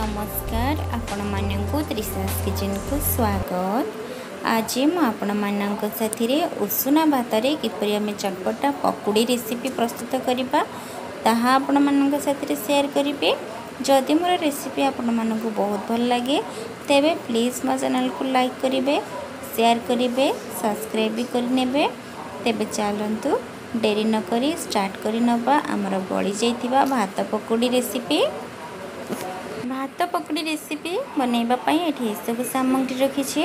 নমস্কার আপনার ত্রিশাস কিচেনকু স্বাগত আজ মু আপনার সাথে উষুনা ভাতরে কিপর আমি চটপটা পকুড়ি রেসিপি প্রস্তুত করা তাহা আপনার সাথে সেয়ার করবে যদি মোর রেসিপি আপনার বহুত ভালো লাগে তেবে প্লিজ মো চ্যানেলকে লাইক করবে সেয়ার করবে সবসক্রাইব বি করে নেবে তেবে চলতু ডেরি নকরি স্টার্ট করে নেবা আমার বড়ি যাই ভাত পকুড়ি রেসিপি ଭାତ ପକୁଡ଼ି ରେସିପି ବନେଇବା ପାଇଁ ଏଠି ଏସବୁ ସାମଗ୍ରୀ ରଖିଛି।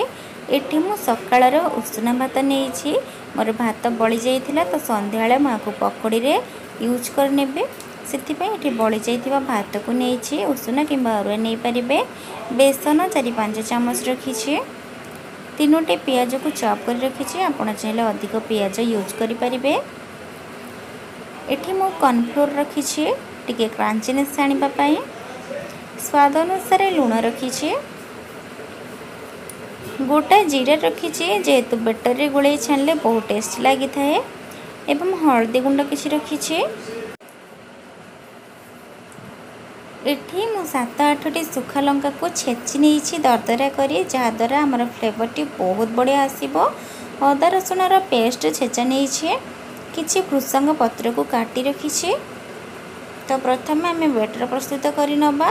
ଏଠି ମୁଁ ସକାଳର ଉଷୁନା ଭାତ ନେଇଛି। ମୋର ଭାତ ବଳିଯାଇଥିଲା ତ ସନ୍ଧ୍ୟାବେଳେ ମୁଁ ଆକୁ ପକୁଡ଼ିରେ ୟୁଜ୍ କରିନେବି। ସେଥିପାଇଁ ଏଠି ବଳିଯାଇଥିବା ଭାତକୁ ନେଇଛି ଉଷୁନା କିମ୍ବା ଅରୁଆ ନେଇପାରିବେ ବେସନ ଚାରି ପାଞ୍ଚ ଚାମଚ ରଖିଛି। ତିନୋଟି ପିଆଜକୁ ଚପ୍ କରି ରଖିଛି। ଆପଣ ଚାହିଁଲେ ଅଧିକ ପିଆଜ ୟୁଜ୍ କରିପାରିବେ। ଏଠି ମୁଁ କର୍ଣ୍ଣଫ୍ଲୋର୍ ରଖିଛି। ଟିକେ କ୍ରାଞ୍ଚିନେସ୍ ଆଣିବା ପାଇଁ। ସ୍ୱାଦ ଅନୁସାରେ ଲୁଣ ରଖିଛି। ଗୋଟା ଜିରା ରଖିଛି ଯେହେତୁ ବେଟରରେ ଗୋଳେଇ ଛାଣିଲେ ବହୁତ ଟେଷ୍ଟ ଲାଗିଥାଏ ଏବଂ ହଳଦୀ ଗୁଣ୍ଡ କିଛି ରଖିଛି। ଏଠି ମୁଁ ସାତ ଆଠଟି ଶୁଖା ଲଙ୍କାକୁ ଛେଚି ନେଇଛି ଦରଦରା କରି ଯାହାଦ୍ୱାରା ଆମର ଫ୍ଲେଭରଟି ବହୁତ ବଢ଼ିଆ ଆସିବ। ଅଦା ରସୁଣର ପେଷ୍ଟ ଛେଚା ନେଇଛି କିଛି ଭୃଷଙ୍ଗ ପତ୍ରକୁ କାଟି ରଖିଛି। ତ ପ୍ରଥମେ ଆମେ ବେଟର ପ୍ରସ୍ତୁତ କରି ନେବା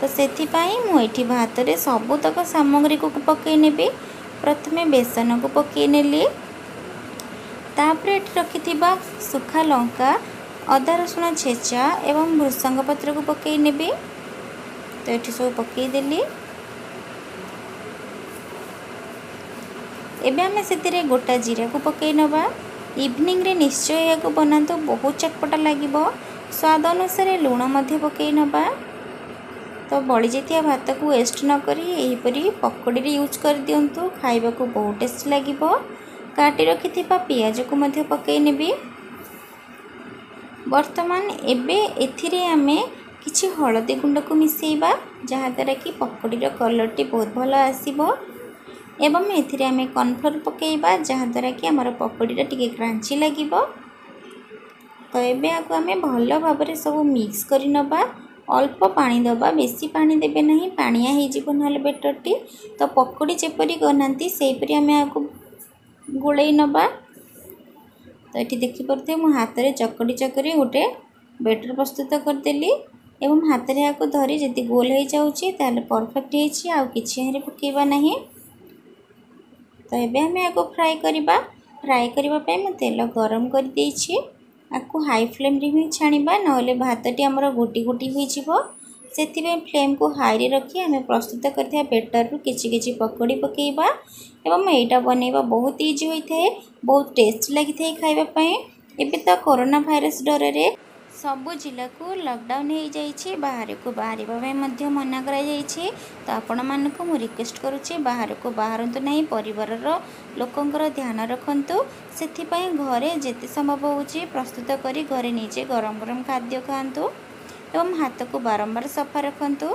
ତ ସେଥିପାଇଁ ମୁଁ ଏଠି ଭାତରେ ସବୁତକ ସାମଗ୍ରୀକୁ ପକାଇ ନେବି। ପ୍ରଥମେ ବେସନକୁ ପକାଇ ନେଲି। ତାପରେ ଏଠି ରଖିଥିବା ଶୁଖା ଲଙ୍କା ଅଦା ରସୁଣ ଛେଚା ଏବଂ ଭୃଷଙ୍ଗ ପତ୍ରକୁ ପକାଇ ନେବି। ତ ଏଠି ସବୁ ପକାଇଦେଲି ଏବେ ଆମେ ସେଥିରେ ଗୋଟା ଜିରାକୁ ପକାଇ ନେବା। ଇଭିନିଂରେ ନିଶ୍ଚୟ ଏହାକୁ ବନାନ୍ତୁ ବହୁତ ଚଟପଟା ଲାଗିବ। ସ୍ୱାଦ ଅନୁସାରେ ଲୁଣ ମଧ୍ୟ ପକାଇ ନେବା। ତ ବଳିଯାଇଥିବା ଭାତକୁ ୱେଷ୍ଟ ନକରି ଏହିପରି ପକୋଡ଼ିରେ ୟୁଜ୍ କରିଦିଅନ୍ତୁ। ଖାଇବାକୁ ବହୁତ ଟେଷ୍ଟ ଲାଗିବ। କାଟି ରଖିଥିବା ପିଆଜକୁ ମଧ୍ୟ ପକାଇ ନେବି। ବର୍ତ୍ତମାନ ଏବେ ଏଥିରେ ଆମେ କିଛି ହଳଦୀ ଗୁଣ୍ଡକୁ ମିଶାଇବା ଯାହାଦ୍ୱାରା କି ପକୋଡ଼ିର କଲର୍ଟି ବହୁତ ଭଲ ଆସିବ। ଏବଂ ଏଥିରେ ଆମେ କର୍ଣ୍ଣଫ୍ଲୋର୍ ପକାଇବା ଯାହାଦ୍ୱାରା କି ଆମର ପକୋଡ଼ିଟା ଟିକେ କ୍ରାଞ୍ଚି ଲାଗିବ। ତ ଏବେ ଆକୁ ଆମେ ଭଲ ଭାବରେ ସବୁ ମିକ୍ସ କରି ନେବା ଅଳ୍ପ ପାଣି ଦେବା ବେଶୀ ପାଣି ଦେବେ ନାହିଁ ପାଣିଆ ହେଇଯିବ ନହେଲେ ବେଟରଟି ତ ପକୁଡ଼ି ଯେପରି ବନାନ୍ତି ସେହିପରି ଆମେ ଆକୁ ଗୋଳେଇ ନେବା। ତ ଏଠି ଦେଖିପାରୁଥିବେ ମୁଁ ହାତରେ ଚକଡ଼ି ଚକଡ଼ି ଗୋଟେ ବେଟର ପ୍ରସ୍ତୁତ କରିଦେଲି ଏବଂ ହାତରେ ଏହାକୁ ଧରି ଯଦି ଗୋଲ ହେଇଯାଉଛି ତାହେଲେ ପରଫେକ୍ଟ ହେଇଛି ଆଉ କିଛି ଏହାରେ ପକାଇବା ନାହିଁ। ତ ଏବେ ଆମେ ଆକୁ ଫ୍ରାଏ କରିବା। ଫ୍ରାଏ କରିବା ପାଇଁ ମୁଁ ତେଲ ଗରମ କରିଦେଇଛି। ଆକୁ ହାଇ ଫ୍ଲେମ୍ରେ ହିଁ ଛାଣିବା ନହେଲେ ଭାତଟି ଆମର ଗୋଟି ଗୋଟି ହୋଇଯିବ। ସେଥିପାଇଁ ଫ୍ଲେମ୍କୁ ହାଇରେ ରଖି ଆମେ ପ୍ରସ୍ତୁତ କରିଥିବା ବେଟରରୁ କିଛି କିଛି ପକୋଡ଼ି ପକାଇବା ଏବଂ ଏଇଟା ବନେଇବା ବହୁତ ଇଜି ହୋଇଥାଏ ବହୁତ ଟେଷ୍ଟ ଲାଗିଥାଏ ଖାଇବା ପାଇଁ। ଏବେ ତ କରୋନା ଭାଇରସ୍ ଡରରେ ସବୁ ଜିଲ୍ଲାକୁ ଲକଡାଉନ୍ ହୋଇଯାଇଛି ବାହାରକୁ ବାହାରିବା ପାଇଁ ମଧ୍ୟ ମନା କରାଯାଇଛି। ତ ଆପଣମାନଙ୍କୁ ମୁଁ ରିକ୍ୱେଷ୍ଟ କରୁଛି ବାହାରକୁ ବାହାରନ୍ତୁ ନାହିଁ ପରିବାରର ଲୋକଙ୍କର ଧ୍ୟାନ ରଖନ୍ତୁ। ସେଥିପାଇଁ ଘରେ ଯେତେ ସମ୍ଭବ ହେଉଛି ପ୍ରସ୍ତୁତ କରି ଘରେ ନିଜେ ଗରମ ଗରମ ଖାଦ୍ୟ ଖାଆନ୍ତୁ ଏବଂ ହାତକୁ ବାରମ୍ବାର ସଫା ରଖନ୍ତୁ।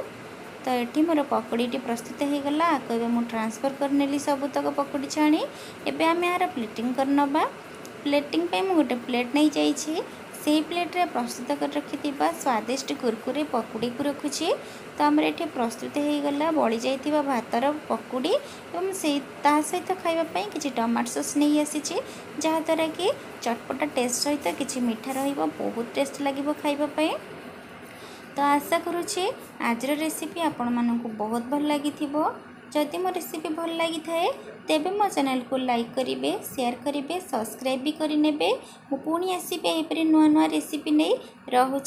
ତ ଏଠି ମୋର ପକୁଡ଼ିଟି ପ୍ରସ୍ତୁତ ହୋଇଗଲା ଆକୁ ଏବେ ମୁଁ ଟ୍ରାନ୍ସଫର୍ କରିନେଲି ସବୁତକ ପକୁଡ଼ି ଛାଣି। ଏବେ ଆମେ ଏହାର ପ୍ଲେଟିଂ କରିନେବା। ପ୍ଲେଟିଂ ପାଇଁ ମୁଁ ଗୋଟେ ପ୍ଲେଟ୍ ନେଇଯାଇଛି। ସେହି ପ୍ଲେଟ୍ରେ ପ୍ରସ୍ତୁତ କରି ରଖିଥିବା ସ୍ୱାଦିଷ୍ଟ କୁରକୁରେ ପକୁଡ଼ିକୁ ରଖୁଛି। ତ ଆମର ଏଠି ପ୍ରସ୍ତୁତ ହୋଇଗଲା ବଳିଯାଇଥିବା ଭାତର ପକୁଡ଼ି ଏବଂ ସେଇ ତା ସହିତ ଖାଇବା ପାଇଁ କିଛି ଟମାଟୋ ସସ୍ ନେଇ ଆସିଛି ଯାହାଦ୍ୱାରା କି ଚଟପଟା ଟେଷ୍ଟ ସହିତ କିଛି ମିଠା ରହିବ ବହୁତ ଟେଷ୍ଟ ଲାଗିବ ଖାଇବା ପାଇଁ। ତ ଆଶା କରୁଛି ଆଜିର ରେସିପି ଆପଣମାନଙ୍କୁ ବହୁତ ଭଲ ଲାଗିଥିବ। ଯଦି ମୋ ରେସିପି ଭଲ ଲାଗିଥାଏ ତେବେ ମୋ ଚ୍ୟାନେଲକୁ ଲାଇକ୍ କରିବେ ସେୟାର କରିବେ ସବସ୍କ୍ରାଇବ୍ ବି କରିନେବେ। ମୁଁ ପୁଣି ଆସିବି ଏହିପରି ନୂଆ ନୂଆ ରେସିପି ନେଇ। ରହୁଛି।